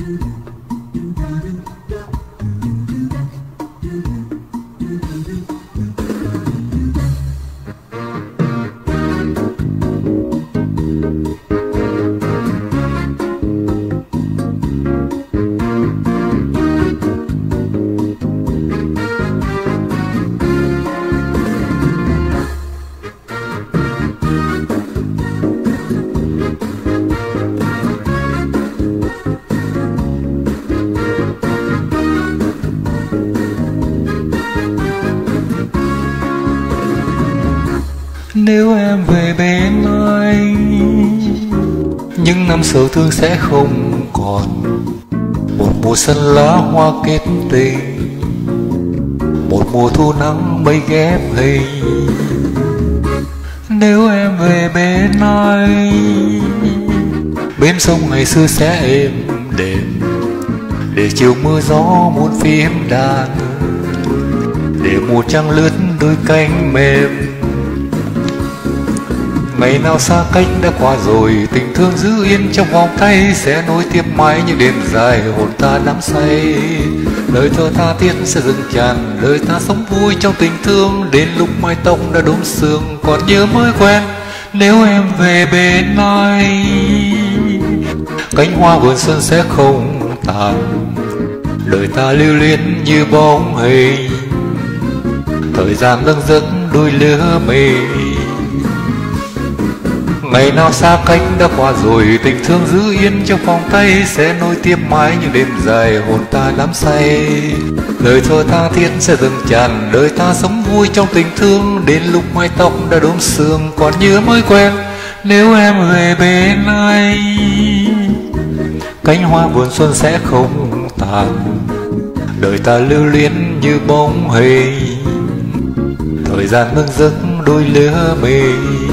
Thank you. Nếu em về bên anh, những năm sầu thương sẽ không còn. Một mùa xuân lá hoa kết tình, một mùa thu nắng mây ghép hình. Nếu em về bên anh, bên sông ngày xưa sẽ êm đềm. Để chiều mưa gió muôn phim đàn, để mùa trăng lướt đôi cánh mềm. Ngày nào xa cách đã qua rồi, Tình thương giữ yên trong vòng tay Sẽ nối tiếp mãi những đêm dài Hồn ta đắm say. Lời thơ tha thiết sẽ dừng tràn Đời ta sống vui trong tình thương, Đến lúc mai tóc đã đốm sương. Còn nhớ mới quen, Nếu em về bên ai? Cánh hoa vườn xuân sẽ không tàn Đời ta lưu luyến như bóng hình Thời gian nâng dứt đôi lứa mình Ngày nào xa cách đã qua rồi, Tình thương giữ yên trong vòng tay, Sẽ nối tiếp mãi những đêm dài Hồn ta đắm say. Lời thơ tha thiết sẽ dừng tràn, Đời ta sống vui trong tình thương, Đến lúc mái tóc đã đốm sương, Còn nhớ mới quen, Nếu em về bên anh Cánh hoa vườn xuân sẽ không tàn, Đời ta lưu luyến như bóng hình. Thời gian ngưng giấc đôi lứa mình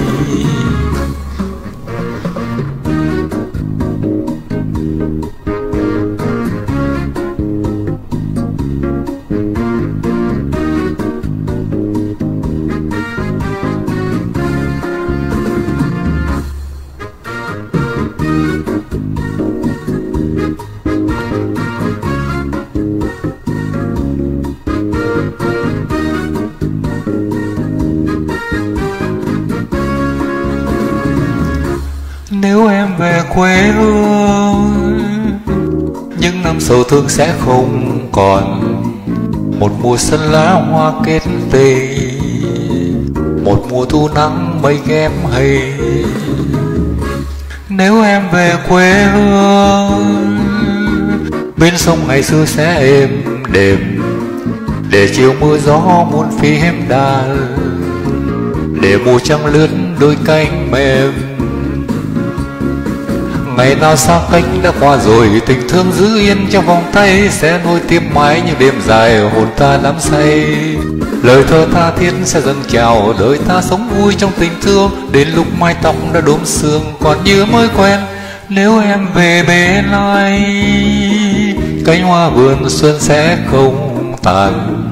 Nếu em về quê hương Những năm sầu thương sẽ không còn. Một mùa xuân lá hoa kết tình Một mùa thu nắng mây ghém hay. Nếu em về quê hương Bên sông ngày xưa sẽ êm đềm. Để chiều mưa gió muôn phim đàn, Để mùa trăng lướt đôi cánh mềm. Ngày nào xa cách đã qua rồi, Tình thương giữ yên trong vòng tay, Sẽ nuôi tiếp mãi những đêm dài Hồn ta đắm say. Lời thơ tha thiết sẽ dâng chào Đời ta sống vui trong tình thương, Đến lúc mai tóc đã đốm sương, Còn nhớ mới quen, Nếu em về bên ai Cánh hoa vườn xuân sẽ không tàn.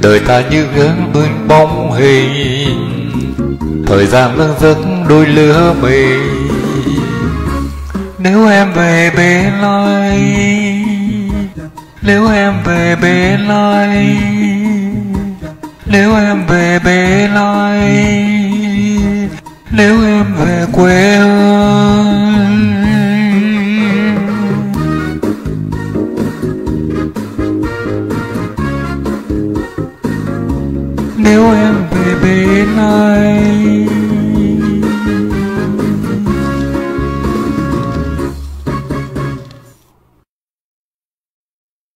Đời ta như gương bên bóng hình, Thời gian lưng giấc đôi lứa mình nếu em về bên ai Nếu em về bên ai Nếu em về bên ai Nếu em về quê hương. Nếu em về bên ai